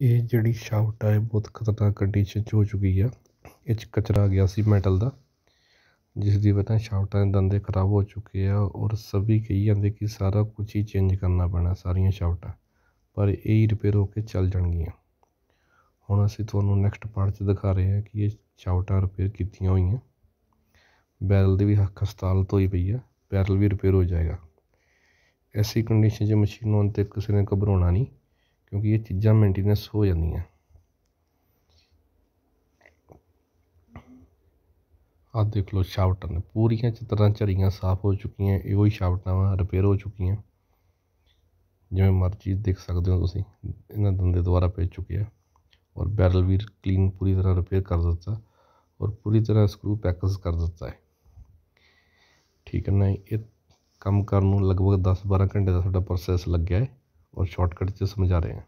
ਇਹ ਜਿਹੜੀ ਛਾਵਟ ਆ, ਇਹ ਬਹੁਤ ਖਤਰਨਾਕ ਕੰਡੀਸ਼ਨ 'ਚ ਹੋ ਚੁੱਕੀ ਆ। ਇਹ 'ਚ ਕਚਰਾ ਆ ਗਿਆ ਸੀ ਮੈਟਲ ਦਾ ਜਿਸ ਦੀ ਵਜ੍ਹਾ ਸ਼ਾਫਟਾਂ ਦੇ ਦੰਦੇ ਖਰਾਬ ਹੋ ਚੁੱਕੇ ਆ ਔਰ ਸਭੀ ਕਹੀ ਜਾਂਦੇ ਕਿ ਸਾਰਾ ਕੁਝ ਹੀ ਚੇਂਜ ਕਰਨਾ ਪੈਣਾ, ਸਾਰੀਆਂ ਸ਼ਾਫਟਾਂ ਪਰ ਇਹ ਹੀ ਰਿਪੇਅਰ ਹੋ ਕੇ ਚੱਲ ਜਾਣਗੀਆਂ। ਹੁਣ ਅਸੀਂ ਤੁਹਾਨੂੰ ਨੈਕਸਟ ਪਾਰਟ 'ਚ ਦਿਖਾ ਰਹੇ ਹਾਂ ਕਿ ਇਹ ਸ਼ਾਫਟਾਂ ਰਿਪੇਅਰ ਕੀਤੀਆਂ ਹੋਈਆਂ। ਬੈਰਲ ਦੀ ਵੀ ਖਸਤਾਲਤ ਹੋਈ ਪਈ ਆ ਬੈਰਲ ਵੀ ਰਿਪੇਅਰ ਹੋ ਜਾਏਗਾ। ਐਸੀ ਕੰਡੀਸ਼ਨ 'ਚ ਮਸ਼ੀਨ ਆਉਣ 'ਤੇ ਕਿਸੇ ਨੇ ਘਬਰਾਉਣਾ ਨਹੀਂ। ਕਿਉਂਕਿ ਇਹ ਚੀਜ਼ਾਂ ਮੇਨਟੇਨੈਂਸ ਹੋ ਜਾਂਦੀਆਂ। ਆਹ ਦੇਖ ਲਓ ਸ਼ਾਫਟਾਂ ਨੇ, ਪੂਰੀਆਂ ਤਰ੍ਹਾਂ ਝਰੀਆਂ ਸਾਫ਼ ਹੋ ਚੁੱਕੀਆਂ, ਇਹੋ ਹੀ ਸ਼ਾਫਟਾਂ ਵਾ ਰਿਪੇਅਰ ਹੋ ਚੁੱਕੀਆਂ। ਜਿਵੇਂ ਮਰਜ਼ੀ ਦੇਖ ਸਕਦੇ ਹੋ ਤੁਸੀਂ, ਇਹਨਾਂ ਦੰਦੇ ਦੁਆਰਾ ਪੈ ਚੁੱਕੇ ਆ। ਔਰ ਬੈਰਲ ਵੀ ਕਲੀਨ ਪੂਰੀ ਤਰ੍ਹਾਂ ਰਿਪੇਅਰ ਕਰ ਦਿੱਤਾ, ਔਰ ਪੂਰੀ ਤਰ੍ਹਾਂ ਸਕਰੂ ਪੈਕਸ ਕਰ ਦਿੱਤਾ ਹੈ। ਠੀਕ ਹੈ ਨਾ ਇਹ ਕੰਮ ਕਰਨ ਨੂੰ ਲਗਭਗ 10 12 ਘੰਟੇ ਦਾ ਤੁਹਾਡਾ ਪ੍ਰੋਸੈਸ ਲੱਗਿਆ ਹੈ। ਔਰ ਸ਼ਾਰਟਕਟ 'ਚ ਸਮਝਾ ਰਹੇ ਹਾਂ